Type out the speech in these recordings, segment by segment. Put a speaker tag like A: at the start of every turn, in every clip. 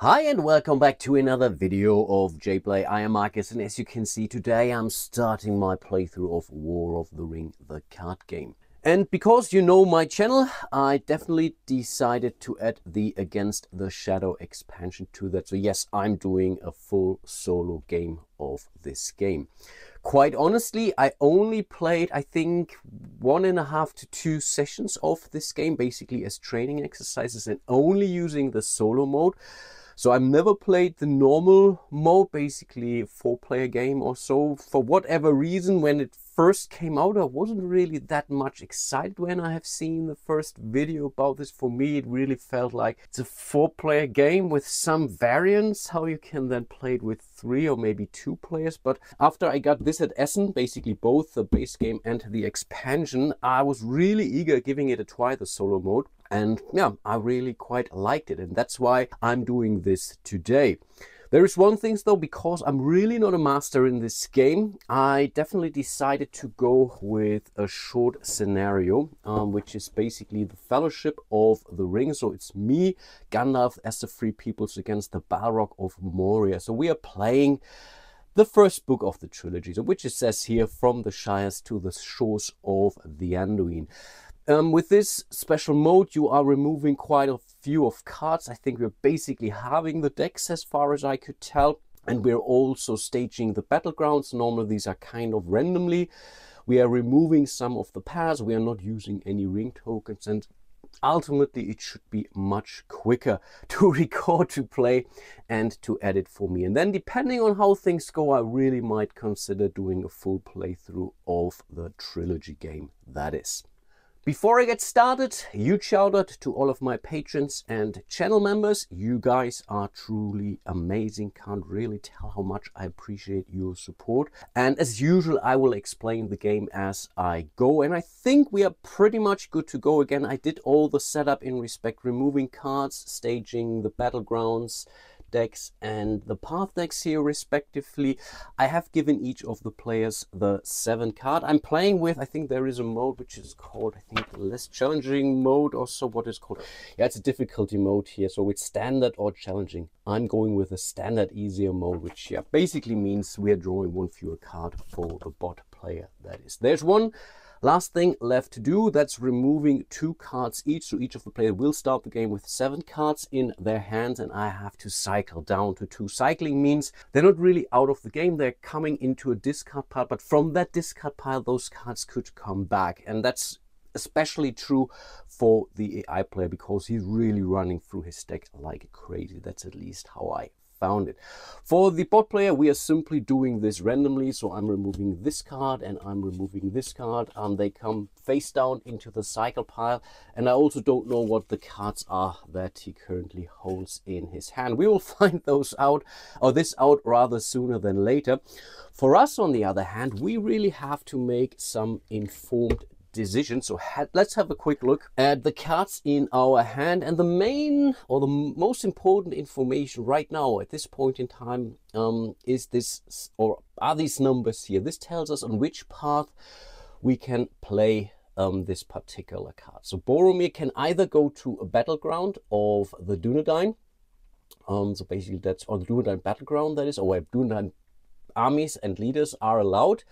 A: Hi and welcome back to another video of JPlay. I am Marcus and as you can see today I'm starting my playthrough of War of the Ring, the card game. And because you know my channel, I definitely decided to add the Against the Shadow expansion to that. So yes, I'm doing a full solo game of this game. Quite honestly, I only played, I think, one and a half to two sessions of this game, basically as training exercises and only using the solo mode. So I've never played the normal mode, basically four player game or so. For whatever reason, when it first came out, I wasn't really that much excited when I have seen the first video about this. For me, it really felt like it's a four player game with some variants, how you can then play it with three or maybe two players. But after I got this at Essen, basically both the base game and the expansion, I was really eager giving it a try, the solo mode. And yeah, I really quite liked it. And that's why I'm doing this today. There is one thing though, because I'm really not a master in this game, I definitely decided to go with a short scenario, um, which is basically the Fellowship of the Ring. So it's me, Gandalf, as the Free Peoples against the Balrog of Moria. So we are playing the first book of the trilogy, so which it says here, From the Shires to the Shores of the Anduin. Um, with this special mode, you are removing quite a few of cards. I think we're basically halving the decks as far as I could tell. And we're also staging the battlegrounds. Normally these are kind of randomly. We are removing some of the pairs. We are not using any ring tokens. And ultimately it should be much quicker to record, to play and to edit for me. And then depending on how things go, I really might consider doing a full playthrough of the trilogy game that is. Before I get started, huge shout out to all of my patrons and channel members. You guys are truly amazing. Can't really tell how much I appreciate your support. And as usual, I will explain the game as I go. And I think we are pretty much good to go again. I did all the setup in respect removing cards, staging the battlegrounds, decks and the path decks here respectively. I have given each of the players the seven card. I'm playing with, I think there is a mode which is called, I think less challenging mode or so what is called. Yeah, it's a difficulty mode here. So it's standard or challenging. I'm going with a standard easier mode, which yeah, basically means we are drawing one fewer card for the bot player. That is, there's one Last thing left to do, that's removing two cards each. So each of the players will start the game with seven cards in their hands and I have to cycle down to two. Cycling means they're not really out of the game, they're coming into a discard pile, but from that discard pile, those cards could come back. And that's especially true for the AI player because he's really running through his deck like crazy. That's at least how I found it. For the bot player, we are simply doing this randomly. So I'm removing this card and I'm removing this card. and they come face down into the cycle pile. And I also don't know what the cards are that he currently holds in his hand. We will find those out, or this out rather sooner than later. For us, on the other hand, we really have to make some informed decision. So let's have a quick look at the cards in our hand. And the main or the most important information right now at this point in time um, is this or are these numbers here. This tells us on which path we can play um, this particular card. So Boromir can either go to a battleground of the Dunedain. Um, so basically that's on the Dunedain battleground that is, or a Dunedain armies and leaders are allowed.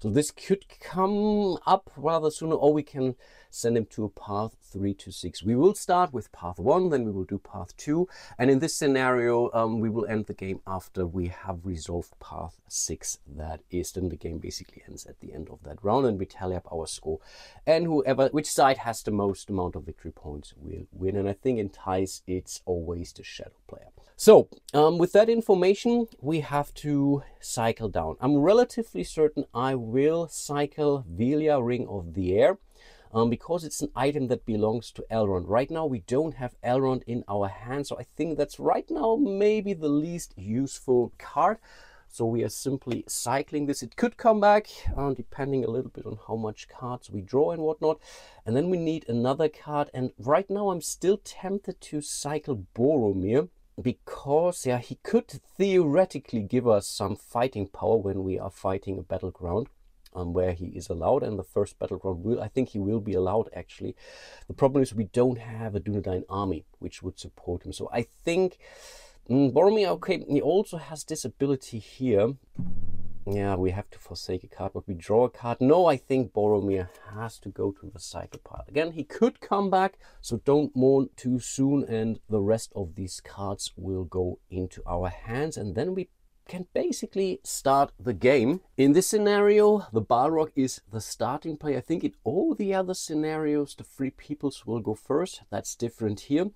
A: So this could come up rather sooner, or we can send him to a path 3 to 6. We will start with path 1, then we will do path 2, and in this scenario, um, we will end the game after we have resolved path 6. That is, then the game basically ends at the end of that round, and we tally up our score. And whoever, which side has the most amount of victory points will win, and I think in ties, it's always the shadow player. So um, with that information, we have to cycle down. I'm relatively certain I will cycle Vilya Ring of the Air um, because it's an item that belongs to Elrond. Right now, we don't have Elrond in our hands, so I think that's right now maybe the least useful card. So we are simply cycling this. It could come back, uh, depending a little bit on how much cards we draw and whatnot. And then we need another card. And right now I'm still tempted to cycle Boromir because yeah he could theoretically give us some fighting power when we are fighting a battleground um, where he is allowed and the first battleground will I think he will be allowed actually the problem is we don't have a Dunedain army which would support him so I think Mm, Boromir, okay, he also has this ability here. Yeah, we have to forsake a card, but we draw a card. No, I think Boromir has to go to the cycle pile. Again, he could come back, so don't mourn too soon, and the rest of these cards will go into our hands, and then we can basically start the game. In this scenario, the Balrog is the starting player. I think in all the other scenarios, the Free Peoples will go first. That's different here.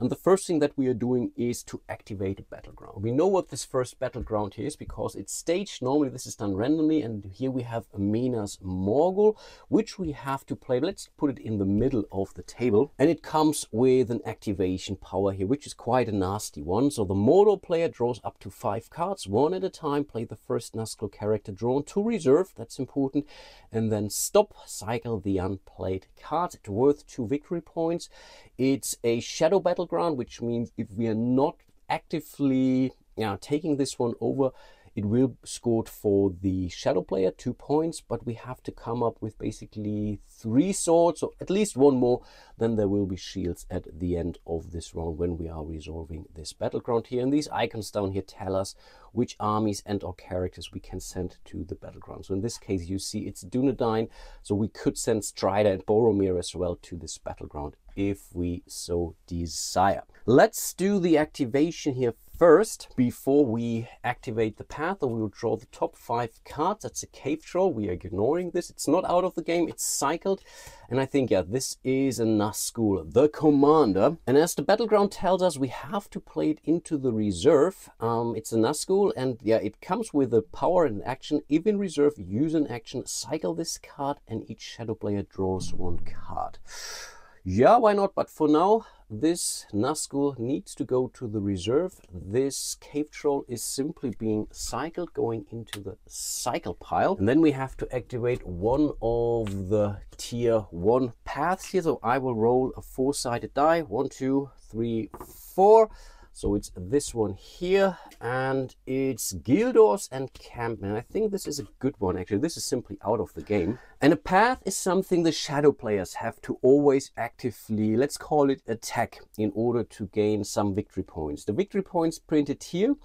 A: And the first thing that we are doing is to activate a battleground. We know what this first battleground is because it's staged. Normally this is done randomly. And here we have Minas Morgul, which we have to play. Let's put it in the middle of the table. And it comes with an activation power here, which is quite a nasty one. So the Mordor player draws up to five cards. One one at a time, play the first Nazgul character drawn to reserve, that's important, and then stop, cycle the unplayed card. It's worth two victory points. It's a shadow battleground, which means if we are not actively taking this one over, it will score for the shadow player two points, but we have to come up with basically three swords, or at least one more. Then there will be shields at the end of this round when we are resolving this battleground here. And these icons down here tell us which armies and or characters we can send to the battleground. So in this case, you see it's Dunedain. So we could send Strider and Boromir as well to this battleground if we so desire. Let's do the activation here first. Before we activate the path or we will draw the top five cards. That's a cave troll. We are ignoring this. It's not out of the game. It's cycled. And i think yeah this is a Nazgul the commander. And as the battleground tells us we have to play it into the reserve. Um, it's a Nazgul and yeah it comes with a power and action in reserve use an action cycle this card and each shadow player draws one card yeah, why not? But for now, this Nazgul needs to go to the reserve. This cave troll is simply being cycled, going into the cycle pile. And then we have to activate one of the tier one paths here. So I will roll a four-sided die. One, two, three, four. So it's this one here, and it's Gildor's Encampment. I think this is a good one, actually. This is simply out of the game. And a path is something the shadow players have to always actively, let's call it attack, in order to gain some victory points. The victory points printed here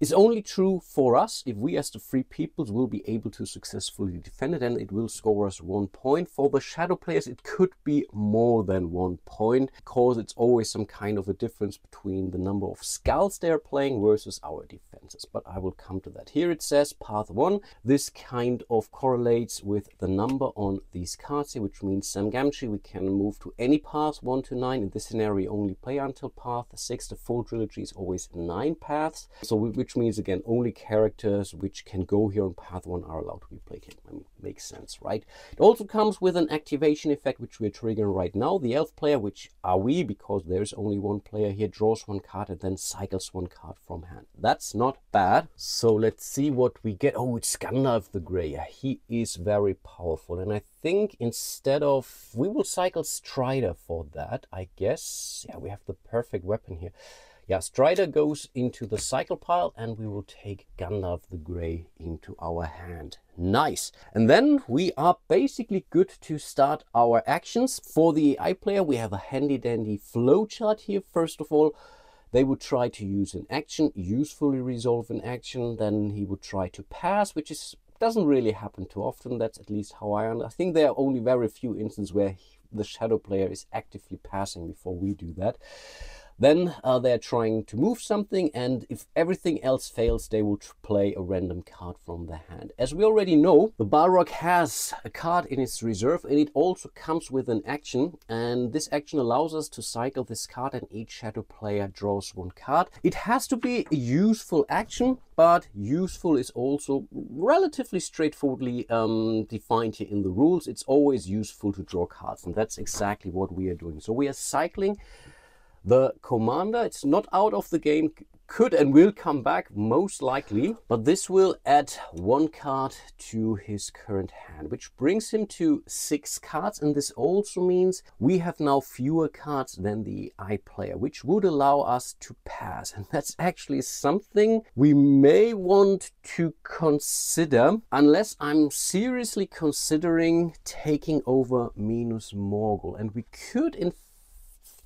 A: is only true for us if we as the free peoples will be able to successfully defend it and it will score us one point. For the shadow players it could be more than one point because it's always some kind of a difference between the number of skulls they're playing versus our defenses. But I will come to that. Here it says path 1. This kind of correlates with the number on these cards here which means Sam Gamgee we can move to any path 1 to 9. In this scenario only play until path 6. The full trilogy is always 9 paths. So we, which means again only characters which can go here on path 1 are allowed to be played here. I mean, makes sense, right? It also comes with an activation effect which we're triggering right now. The elf player, which are we because there's only one player here, draws one card and then cycles one card from hand. That's not bad. So let's see what we get. Oh, it's Gandalf the Grey. He is very powerful and I think instead of, we will cycle Strider for that, I guess. Yeah, we have the perfect weapon here. Yeah, Strider goes into the cycle pile and we will take Gandalf the Grey into our hand. Nice. And then we are basically good to start our actions. For the AI player, we have a handy dandy flowchart here. First of all, they would try to use an action, usefully resolve an action. Then he would try to pass, which is doesn't really happen too often. That's at least how I understand. I think there are only very few instances where the shadow player is actively passing before we do that. Then uh, they're trying to move something and if everything else fails, they will play a random card from their hand. As we already know, the Balrog has a card in its reserve and it also comes with an action. And this action allows us to cycle this card and each shadow player draws one card. It has to be a useful action, but useful is also relatively straightforwardly um, defined here in the rules. It's always useful to draw cards and that's exactly what we are doing. So we are cycling the commander, it's not out of the game, could and will come back most likely, but this will add one card to his current hand, which brings him to six cards. And this also means we have now fewer cards than the AI player, which would allow us to pass. And that's actually something we may want to consider unless I'm seriously considering taking over Minas Morgul. And we could in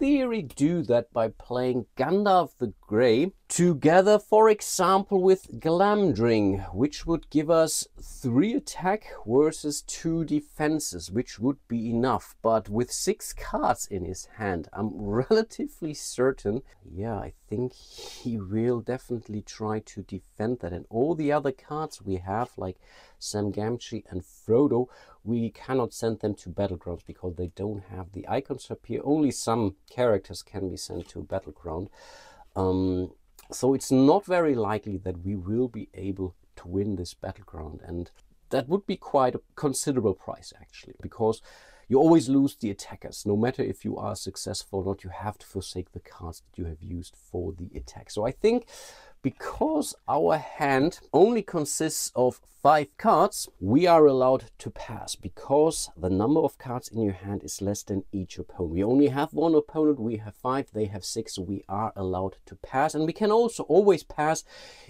A: theory do that by playing Gandalf the Grey together, for example, with Glamdring, which would give us three attack versus two defenses, which would be enough. But with six cards in his hand, I'm relatively certain, yeah, I think he will definitely try to defend that. And all the other cards we have, like Sam Gamgee and Frodo, we cannot send them to Battlegrounds because they don't have the icons up here. Only some characters can be sent to Battleground. Um, so it's not very likely that we will be able to win this battleground. And that would be quite a considerable price actually, because you always lose the attackers. No matter if you are successful or not, you have to forsake the cards that you have used for the attack. So I think because our hand only consists of five cards, we are allowed to pass because the number of cards in your hand is less than each opponent. We only have one opponent, we have five, they have six, we are allowed to pass. And we can also always pass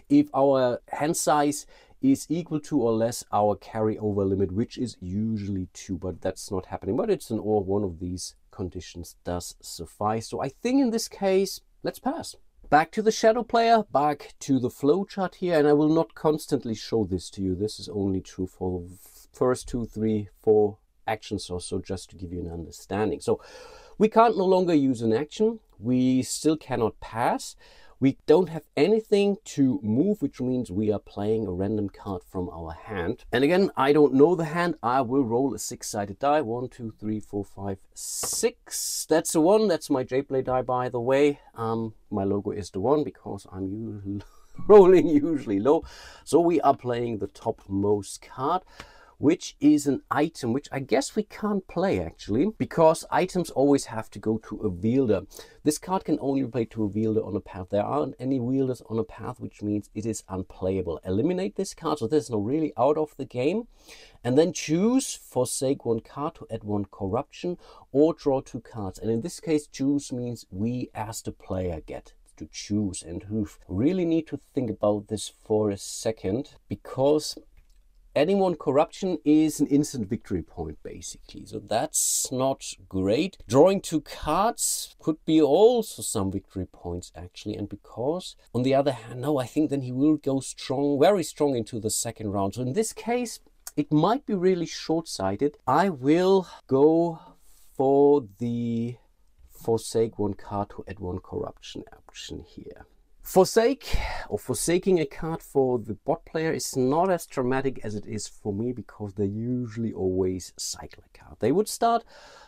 A: if our hand size is equal to or less our carryover limit, which is usually two, but that's not happening. But it's an or one of these conditions does suffice. So I think in this case, let's pass. Back to the shadow player, back to the flowchart here, and I will not constantly show this to you. This is only true for the first two, three, four actions or so, just to give you an understanding. So we can't no longer use an action. We still cannot pass. We don't have anything to move, which means we are playing a random card from our hand. And again, I don't know the hand. I will roll a six-sided die. One, two, three, four, five, six. That's the one. That's my J-Play die, by the way. Um, my logo is the one because I'm usually rolling usually low. So we are playing the topmost card which is an item which I guess we can't play actually because items always have to go to a wielder. This card can only play to a wielder on a path. There aren't any wielders on a path which means it is unplayable. Eliminate this card so this is now really out of the game and then choose forsake one card to add one corruption or draw two cards and in this case choose means we as the player get to choose and who really need to think about this for a second because adding one corruption is an instant victory point basically. So that's not great. Drawing two cards could be also some victory points actually. And because on the other hand no i think then he will go strong very strong into the second round. So in this case it might be really short-sighted. I will go for the forsake one card to add one corruption option here Forsake or forsaking a card for the bot player is not as dramatic as it is for me because they usually always cycle a card. They would start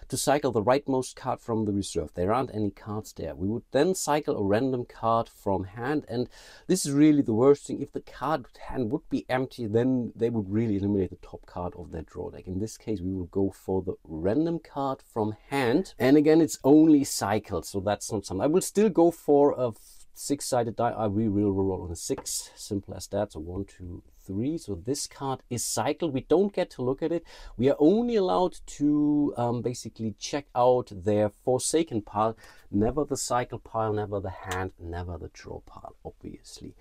A: to cycle the rightmost card from the reserve. There aren't any cards there. We would then cycle a random card from hand and this is really the worst thing. If the card hand would be empty then they would really eliminate the top card of their draw deck. In this case we will go for the random card from hand and again it's only cycled so that's not something. I will still go for a six-sided die. I we roll on a six. Simple as that. So one, two, three. So this card is cycled. We don't get to look at it. We are only allowed to um, basically check out their Forsaken pile. Never the cycle pile, never the hand, never the draw pile, obviously.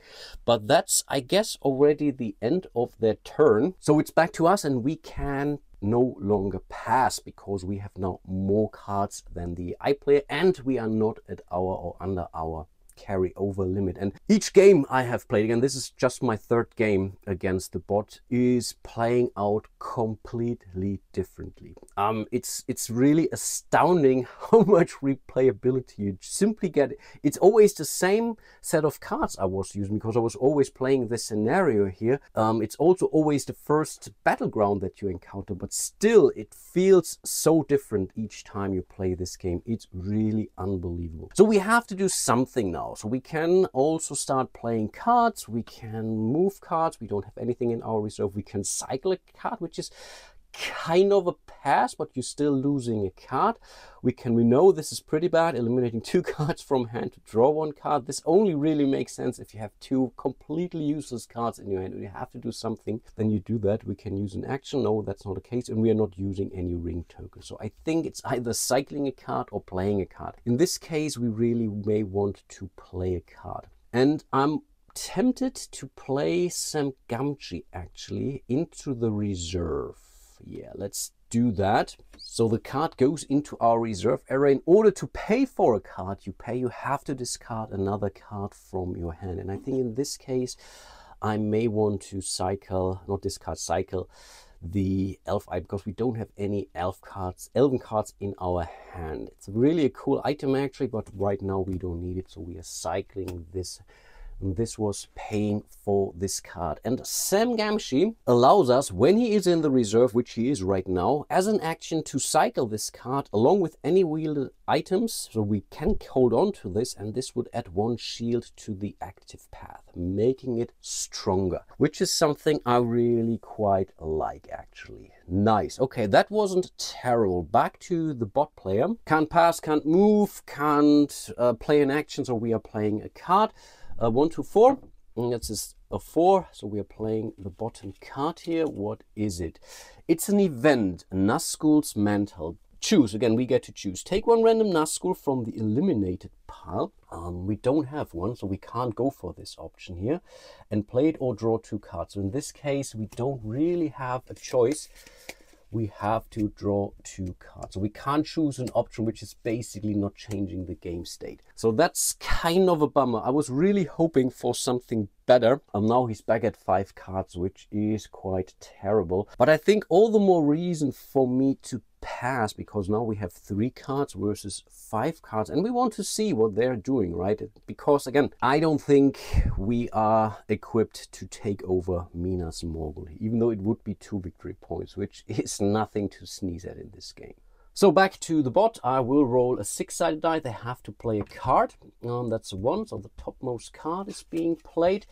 A: But that's, I guess, already the end of their turn. So it's back to us and we can no longer pass because we have now more cards than the AI player and we are not at our or under our carry over limit. And each game I have played, again, this is just my third game against the bot, is playing out completely differently. Um, it's, it's really astounding how much replayability you simply get. It's always the same set of cards I was using because I was always playing this scenario here. Um, it's also always the first battleground that you encounter, but still it feels so different each time you play this game. It's really unbelievable. So we have to do something now now. So we can also start playing cards. We can move cards. We don't have anything in our reserve. We can cycle a card, which is kind of a pass, but you're still losing a card. We can, we know this is pretty bad, eliminating two cards from hand to draw one card. This only really makes sense if you have two completely useless cards in your hand and you have to do something, then you do that. We can use an action. No, that's not the case. And we are not using any ring token. So I think it's either cycling a card or playing a card. In this case, we really may want to play a card. And I'm tempted to play Sam Gamgee actually into the reserve yeah, let's do that. So the card goes into our reserve area. In order to pay for a card you pay, you have to discard another card from your hand. And I think in this case, I may want to cycle, not discard, cycle the elf eye because we don't have any elf cards, elven cards in our hand. It's really a cool item actually, but right now we don't need it. So we are cycling this and this was paying for this card. And Sam Gamgee allows us, when he is in the reserve, which he is right now, as an action to cycle this card along with any wielded items. So we can hold on to this and this would add one shield to the active path, making it stronger, which is something I really quite like actually. Nice. Okay, that wasn't terrible. Back to the bot player. Can't pass, can't move, can't uh, play an action, so we are playing a card uh, 1 to 4. And that's a 4, so we are playing the bottom card here. What is it? It's an event, Nazgul's Mantle. Choose, again, we get to choose. Take one random Nazgul from the eliminated pile. Um, we don't have one, so we can't go for this option here. And play it or draw two cards. So in this case, we don't really have a choice we have to draw two cards. So we can't choose an option which is basically not changing the game state. So that's kind of a bummer. I was really hoping for something better. And now he's back at five cards, which is quite terrible. But I think all the more reason for me to pass because now we have three cards versus five cards and we want to see what they're doing, right? Because again, I don't think we are equipped to take over Minas Morgul, even though it would be two victory points, which is nothing to sneeze at in this game. So back to the bot, I will roll a six-sided die. They have to play a card. Um, that's one, so the topmost card is being played.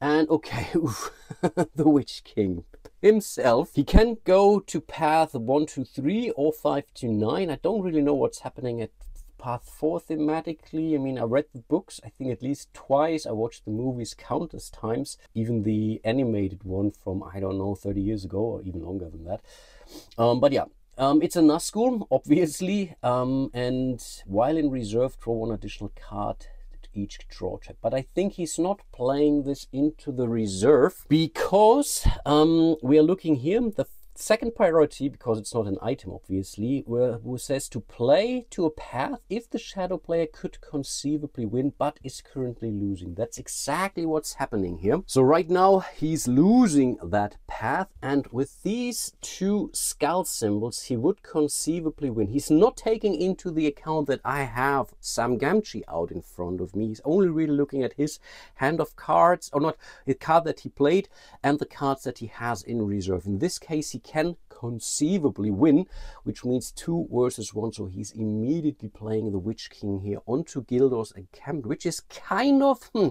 A: And okay, the Witch King himself. He can go to path 1 to 3 or 5 to 9. I don't really know what's happening at path 4 thematically. I mean, I read the books, I think at least twice. I watched the movies countless times, even the animated one from, I don't know, 30 years ago or even longer than that. Um, but yeah, um, it's a Nazgul, obviously, um, and while in reserve, draw one additional card each draw check. But I think he's not playing this into the reserve because um, we are looking here. The Second priority, because it's not an item obviously, who says to play to a path if the shadow player could conceivably win but is currently losing. That's exactly what's happening here. So right now he's losing that path and with these two skull symbols he would conceivably win. He's not taking into the account that I have Sam Gamgee out in front of me. He's only really looking at his hand of cards, or not, the card that he played and the cards that he has in reserve. In this case he can conceivably win, which means two versus one. So he's immediately playing the Witch King here onto Gildor's encampment, which is kind of, hmm,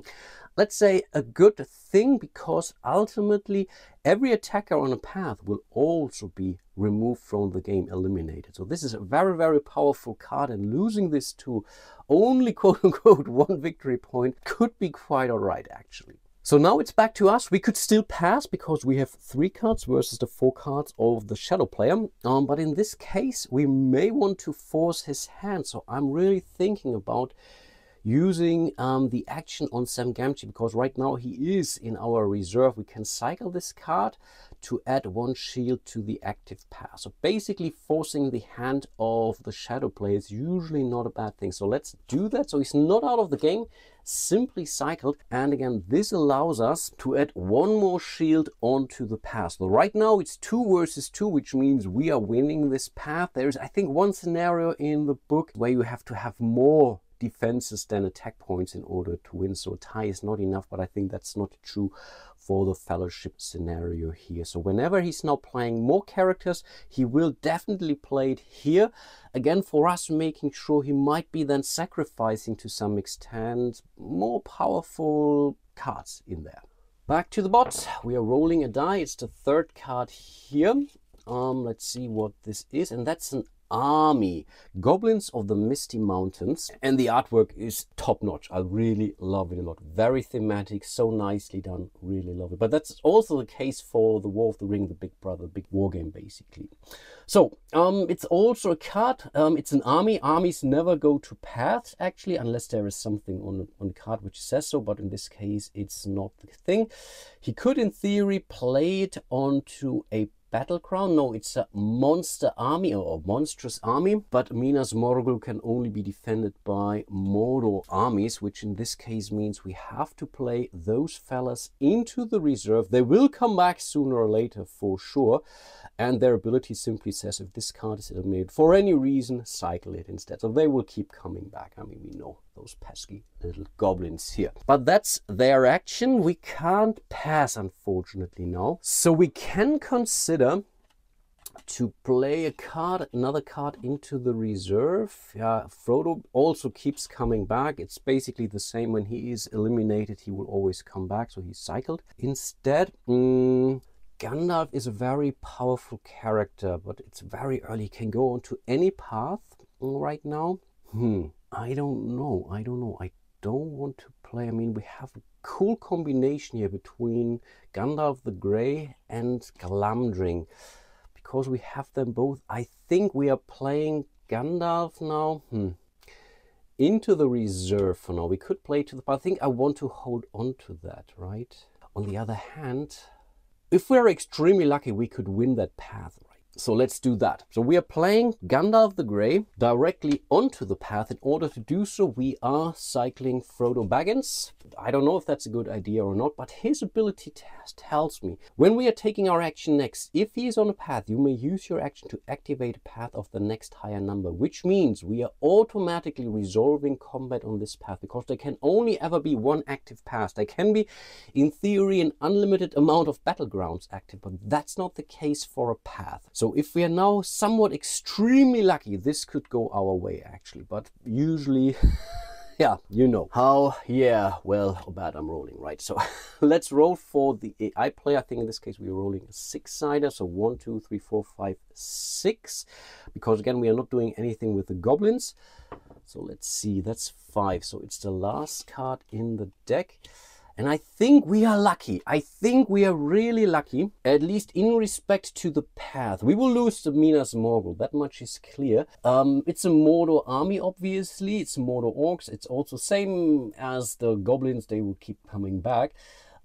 A: let's say, a good thing because ultimately every attacker on a path will also be removed from the game, eliminated. So this is a very, very powerful card and losing this to only quote unquote one victory point could be quite alright actually. So now it's back to us. We could still pass because we have three cards versus the four cards of the shadow player. Um, but in this case, we may want to force his hand. So I'm really thinking about using um, the action on Sam Gamgee because right now he is in our reserve. We can cycle this card to add one shield to the active path. So basically forcing the hand of the shadow player is usually not a bad thing. So let's do that. So he's not out of the game, simply cycled. And again, this allows us to add one more shield onto the path. So right now it's two versus two, which means we are winning this path. There's, I think, one scenario in the book where you have to have more defenses than attack points in order to win. So tie is not enough, but I think that's not true for the fellowship scenario here. So whenever he's now playing more characters, he will definitely play it here. Again, for us, making sure he might be then sacrificing to some extent more powerful cards in there. Back to the bot. We are rolling a die. It's the third card here. Um, let's see what this is. And that's an army. Goblins of the misty mountains. And the artwork is top notch i really love it a lot. Very thematic so nicely done. Really love it. But that's also the case for the war of the ring the big brother big war game basically. So um it's also a card. Um it's an army. Armies never go to paths actually unless there is something on on the card which says so. But in this case it's not the thing. He could in theory play it onto a battleground. No, it's a monster army or monstrous army, but Minas Morgul can only be defended by Mordor armies, which in this case means we have to play those fellas into the reserve. They will come back sooner or later for sure, and their ability simply says if this card is eliminated for any reason, cycle it instead. So they will keep coming back. I mean, we know those pesky little goblins here. But that's their action. We can't pass, unfortunately, now. So we can consider to play a card, another card into the reserve. Yeah, Frodo also keeps coming back. It's basically the same when he is eliminated, he will always come back, so he's cycled. Instead, mm, Gandalf is a very powerful character, but it's very early. He can go onto any path right now. Hmm, I don't know. I don't know. I don't want to play. I mean, we have a cool combination here between Gandalf the Grey and Glamdring. Because we have them both, I think we are playing Gandalf now. Hmm. Into the reserve for now. We could play to the, but I think I want to hold on to that, right? On the other hand, if we're extremely lucky, we could win that path? So let's do that. So we are playing Gandalf the Grey directly onto the path. In order to do so, we are cycling Frodo Baggins. I don't know if that's a good idea or not, but his ability test tells me when we are taking our action next, if he is on a path, you may use your action to activate a path of the next higher number, which means we are automatically resolving combat on this path because there can only ever be one active path. There can be, in theory, an unlimited amount of battlegrounds active, but that's not the case for a path. So if we are now somewhat extremely lucky, this could go our way actually, but usually yeah, you know how, yeah, well or bad I'm rolling, right? So let's roll for the AI play. I think in this case we're rolling a six-sider, so one, two, three, four, five, six, because again we are not doing anything with the goblins. So let's see, that's five. So it's the last card in the deck. And I think we are lucky. I think we are really lucky, at least in respect to the path. We will lose the Minas Morgul, that much is clear. Um, it's a Mordor army, obviously. It's Mordor orcs. It's also same as the goblins. They will keep coming back.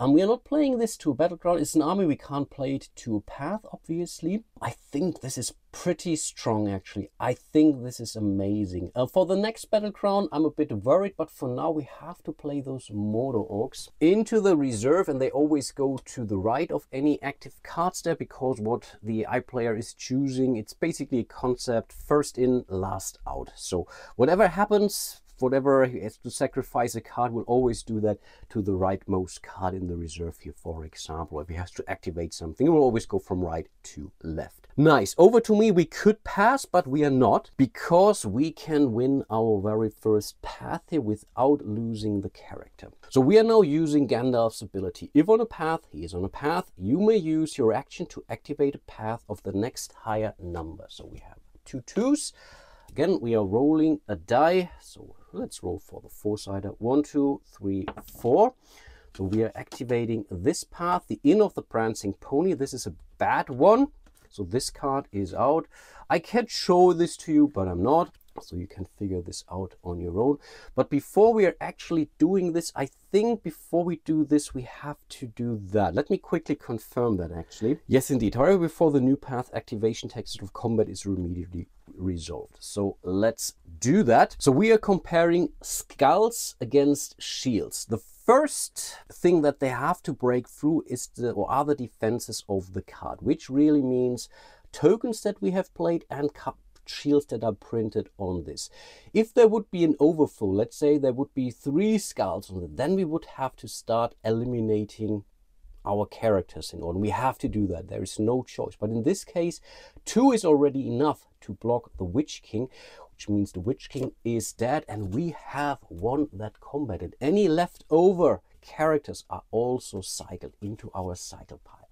A: Um, we are not playing this to a battleground. It's an army. We can't play it to a path, obviously. I think this is pretty strong, actually. I think this is amazing. Uh, for the next battleground, I'm a bit worried, but for now, we have to play those Mordor Orcs into the reserve, and they always go to the right of any active cards there, because what the AI player is choosing, it's basically a concept first in, last out. So whatever happens, whatever he has to sacrifice a card will always do that to the rightmost card in the reserve here, for example. If he has to activate something, it will always go from right to left. Nice. Over to me, we could pass, but we are not because we can win our very first path here without losing the character. So we are now using Gandalf's ability. If on a path, he is on a path, you may use your action to activate a path of the next higher number. So we have two twos. Again, we are rolling a die. So let's roll for the four-sider. One, two, three, four. So we are activating this path, the Inn of the Prancing Pony. This is a bad one. So this card is out. I can't show this to you, but I'm not. So you can figure this out on your own. But before we are actually doing this, I think before we do this, we have to do that. Let me quickly confirm that actually. Yes, indeed. However, before the new path activation text of combat is immediately resolved. So let's do that. So we are comparing skulls against shields. The first thing that they have to break through is the or are the defenses of the card, which really means tokens that we have played and shields that are printed on this. If there would be an overflow, let's say there would be three skulls on it, then we would have to start eliminating our characters in order. We have to do that. There is no choice. But in this case, two is already enough to block the Witch King, which means the Witch King is dead and we have won that combat. And any leftover characters are also cycled into our cycle pile.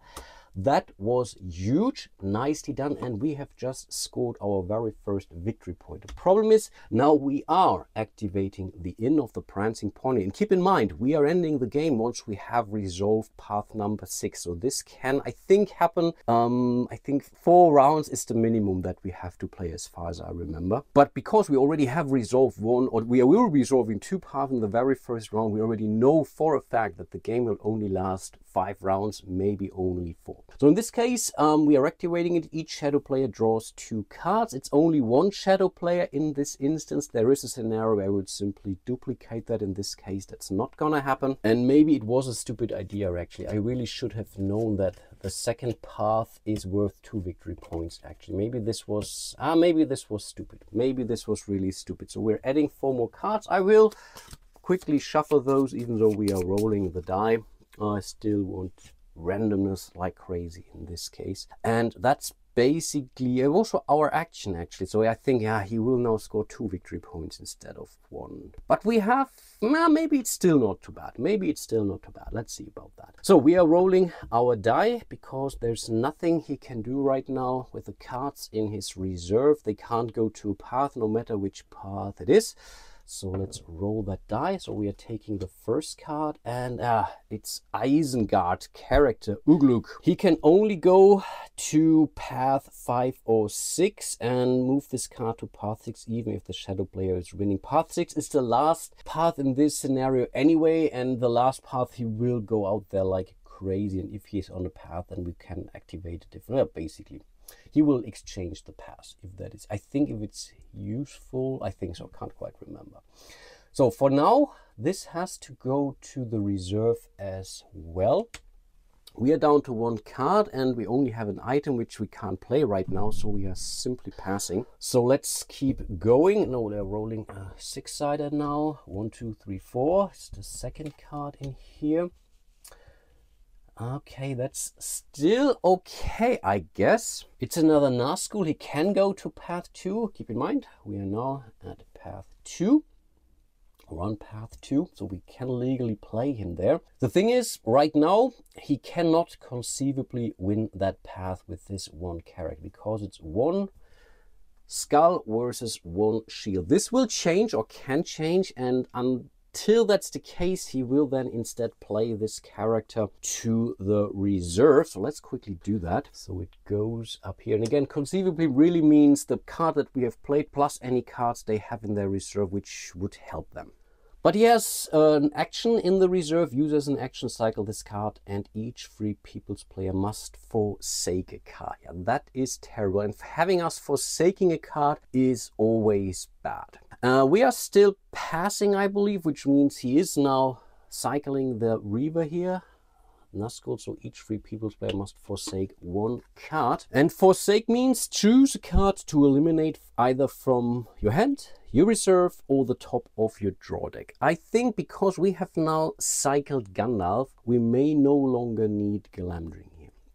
A: That was huge, nicely done, and we have just scored our very first victory point. The problem is now we are activating the Inn of the Prancing Pony. And keep in mind, we are ending the game once we have resolved path number six. So this can, I think, happen. Um, I think four rounds is the minimum that we have to play as far as I remember. But because we already have resolved one, or we will be resolving two paths in the very first round, we already know for a fact that the game will only last five rounds, maybe only four. So in this case, um, we are activating it. Each shadow player draws two cards. It's only one shadow player in this instance. There is a scenario where I would simply duplicate that. In this case, that's not gonna happen. And maybe it was a stupid idea, actually. I really should have known that the second path is worth two victory points, actually. Maybe this was, ah, maybe this was stupid. Maybe this was really stupid. So we're adding four more cards. I will quickly shuffle those, even though we are rolling the die. I still want randomness like crazy in this case. And that's basically it also our action actually. So I think, yeah, he will now score two victory points instead of one. But we have, well, maybe it's still not too bad. Maybe it's still not too bad. Let's see about that. So we are rolling our die because there's nothing he can do right now with the cards in his reserve. They can't go to a path no matter which path it is. So let's roll that die. So we are taking the first card and uh, it's Isengard character Ugluk. He can only go to path 5 or 6 and move this card to path 6 even if the shadow player is winning. Path 6 is the last path in this scenario anyway and the last path he will go out there like crazy and if he's on a path then we can activate it different, basically he will exchange the pass if that is. I think if it's useful, I think so, can't quite remember. So for now, this has to go to the reserve as well. We are down to one card and we only have an item which we can't play right now, so we are simply passing. So let's keep going. No, they're rolling a six-sided now. One, two, three, four. It's the second card in here. Okay, that's still okay, I guess. It's another Nazgul. He can go to path 2. Keep in mind, we are now at path 2. Or on path 2, so we can legally play him there. The thing is, right now, he cannot conceivably win that path with this one character because it's one skull versus one shield. This will change or can change and I'm Till that's the case, he will then instead play this character to the reserve. So let's quickly do that. So it goes up here. And again, conceivably really means the card that we have played plus any cards they have in their reserve, which would help them. But he has an action in the reserve, uses an action cycle this card, and each free people's player must forsake a card. That is terrible. And having us forsaking a card is always bad. Uh, we are still passing, I believe, which means he is now cycling the river here. Nazgul, so each free people's player must forsake one card. And forsake means choose a card to eliminate either from your hand, your reserve, or the top of your draw deck. I think because we have now cycled Gandalf, we may no longer need Glamdring.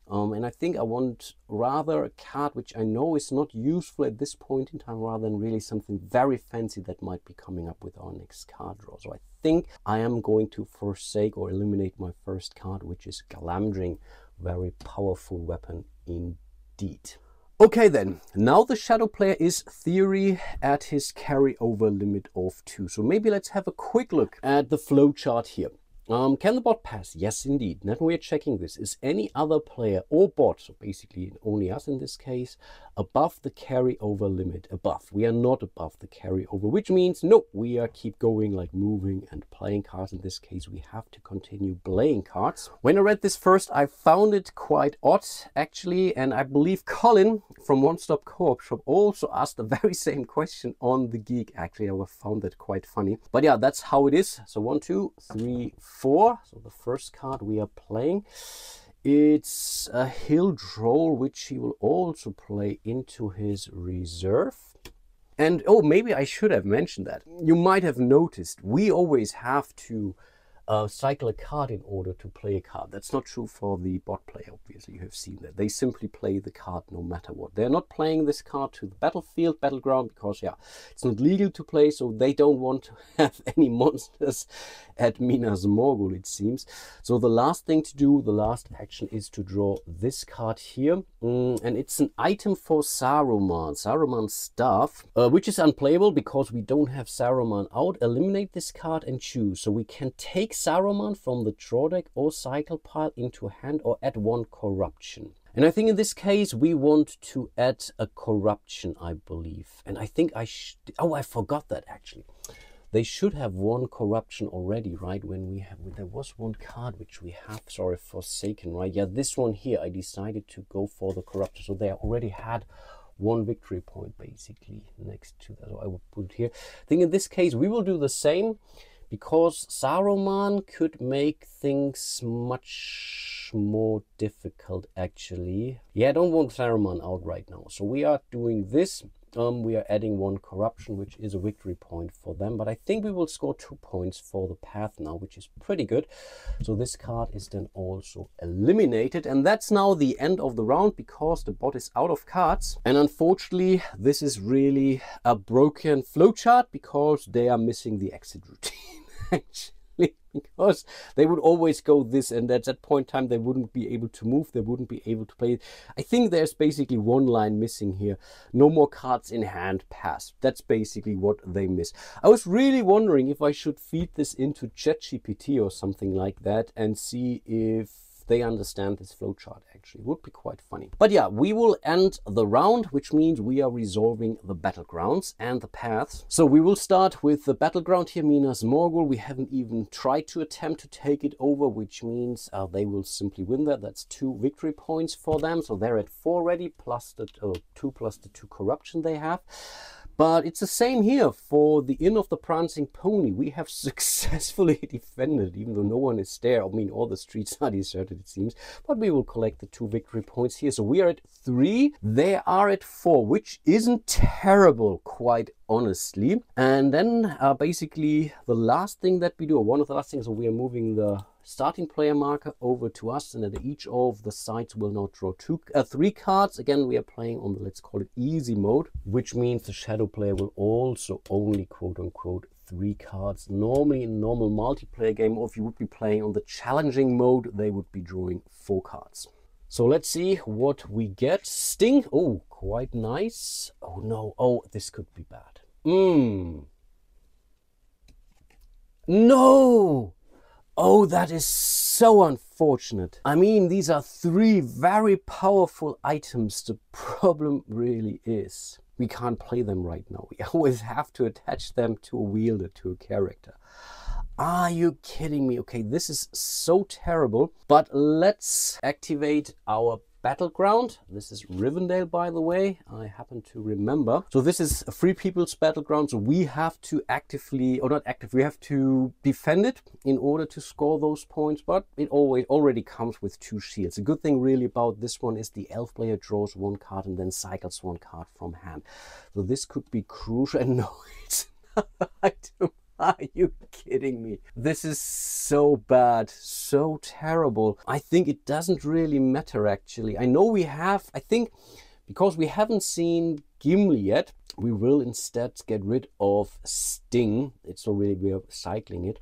A: Um, and I think I want rather a card which I know is not useful at this point in time rather than really something very fancy that might be coming up with our next card draw. So I think I am going to forsake or eliminate my first card which is Glamdring. Very powerful weapon indeed. Okay then, now the shadow player is theory at his carryover limit of 2. So maybe let's have a quick look at the flowchart here. Um, can the bot pass? Yes, indeed. Now we're checking this. Is any other player or bot, so basically only us in this case, above the carryover limit? Above. We are not above the carryover, which means no, we are keep going like moving and playing cards. In this case, we have to continue playing cards. When I read this first, I found it quite odd actually, and I believe Colin from One Stop Co-op Shop also asked the very same question on the Geek. Actually, I found that quite funny. But yeah, that's how it is. So one, two, three, four. So the first card we are playing. It's a Hill Troll, which he will also play into his reserve. And oh, maybe I should have mentioned that. You might have noticed we always have to uh, cycle a card in order to play a card. That's not true for the bot player, obviously, you have seen that. They simply play the card no matter what. They're not playing this card to the battlefield, battleground, because, yeah, it's not legal to play, so they don't want to have any monsters at Minas Morgul, it seems. So the last thing to do, the last action, is to draw this card here. Mm, and it's an item for Saruman, Saruman's staff, uh, which is unplayable because we don't have Saruman out. Eliminate this card and choose. So we can take Saruman from the draw deck or cycle pile into hand or add one corruption. And I think in this case, we want to add a corruption, I believe. And I think I oh, I forgot that actually. they should have one corruption already, right? When we have, there was one card which we have, sorry, Forsaken, right? Yeah, this one here, I decided to go for the corruption. So they already had one victory point basically next to that. So I will put it here. I think in this case, we will do the same because Saruman could make things much more difficult actually. Yeah, I don't want Saruman out right now. So we are doing this um, we are adding one corruption, which is a victory point for them. But I think we will score two points for the path now, which is pretty good. So this card is then also eliminated. And that's now the end of the round because the bot is out of cards. And unfortunately, this is really a broken flowchart because they are missing the exit routine. because they would always go this and at that point in time they wouldn't be able to move. They wouldn't be able to play. I think there's basically one line missing here. No more cards in hand pass. That's basically what they miss. I was really wondering if i should feed this into ChatGPT or something like that and see if they understand this flowchart actually. Would be quite funny. But yeah, we will end the round, which means we are resolving the battlegrounds and the paths. So we will start with the battleground here, Minas Morgul. We haven't even tried to attempt to take it over, which means uh, they will simply win that. That's two victory points for them. So they're at four already, plus the uh, two plus the two corruption they have. But it's the same here for the Inn of the Prancing Pony. We have successfully defended, even though no one is there. I mean, all the streets are deserted, it seems. But we will collect the two victory points here. So we are at three. They are at four, which isn't terrible, quite honestly. And then uh, basically the last thing that we do, or one of the last things, we are moving the starting player marker over to us and then each of the sides will now draw two uh, three cards. Again we are playing on the let's call it easy mode which means the shadow player will also only quote unquote three cards. Normally in normal multiplayer game or if you would be playing on the challenging mode they would be drawing four cards. So let's see what we get. Sting. Oh quite nice. Oh no. Oh this could be bad. Mmm. no Oh, that is so unfortunate. I mean, these are three very powerful items. The problem really is we can't play them right now. We always have to attach them to a wielder, to a character. Are you kidding me? Okay, this is so terrible. But let's activate our battleground. This is Rivendell, by the way. I happen to remember. So this is a Free People's battleground. So we have to actively, or not active, we have to defend it in order to score those points. But it always already comes with two shields. The good thing really about this one is the elf player draws one card and then cycles one card from hand. So this could be crucial. And no, it's not. Are you kidding me? This is so bad, so terrible. I think it doesn't really matter actually. I know we have, I think, because we haven't seen Gimli yet, we will instead get rid of Sting. It's already, we're cycling it.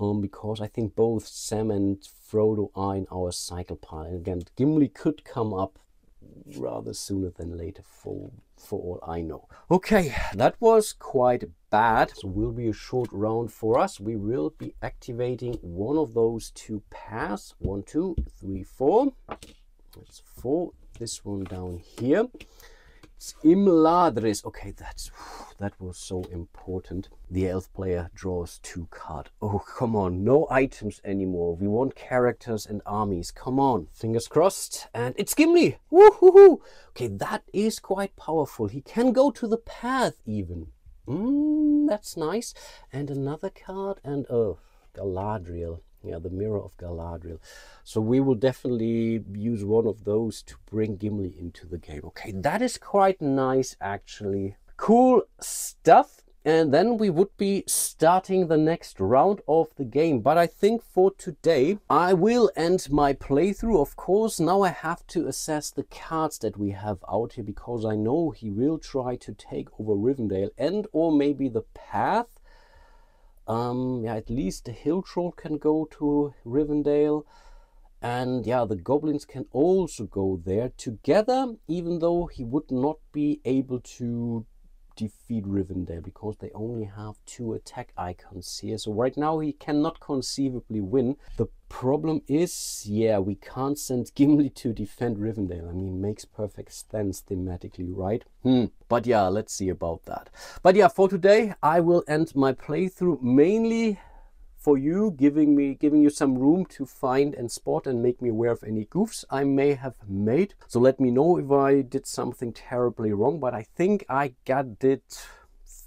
A: Um, because I think both Sam and Frodo are in our cycle pile. And again, Gimli could come up rather sooner than later for for all I know. Okay, that was quite bad. So will be a short round for us. We will be activating one of those two paths. One, two, three, four. That's four. This one down here. Imladris. Okay, that's that was so important. The elf player draws two cards. Oh, come on. No items anymore. We want characters and armies. Come on. Fingers crossed. And it's Gimli. Woohoo! Okay, that is quite powerful. He can go to the path even. Mm, that's nice. And another card. And oh, Galadriel yeah, the Mirror of Galadriel. So we will definitely use one of those to bring Gimli into the game. Okay, that is quite nice actually. Cool stuff. And then we would be starting the next round of the game. But I think for today, I will end my playthrough. Of course, now I have to assess the cards that we have out here because I know he will try to take over Rivendell and or maybe the path um, yeah, at least the hill troll can go to Rivendell. And yeah, the goblins can also go there together, even though he would not be able to defeat Rivendell because they only have two attack icons here. So right now he cannot conceivably win. The problem is, yeah, we can't send Gimli to defend Rivendell. I mean, makes perfect sense thematically, right? Hmm. But yeah, let's see about that. But yeah, for today, I will end my playthrough mainly for you, giving me giving you some room to find and spot and make me aware of any goofs I may have made. So let me know if I did something terribly wrong, but I think I got it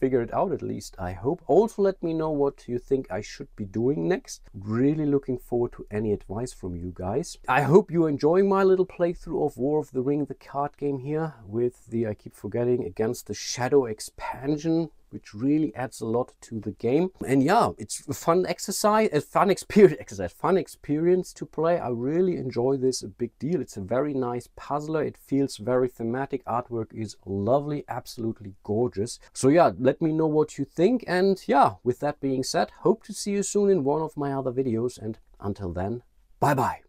A: figured out at least, I hope. Also let me know what you think I should be doing next. Really looking forward to any advice from you guys. I hope you're enjoying my little playthrough of War of the Ring, the card game here with the, I keep forgetting, Against the Shadow expansion which really adds a lot to the game. And yeah, it's a fun exercise, a fun experience, exercise, fun experience to play. I really enjoy this a big deal. It's a very nice puzzler. It feels very thematic. Artwork is lovely, absolutely gorgeous. So yeah, let me know what you think. And yeah, with that being said, hope to see you soon in one of my other videos. And until then, bye bye.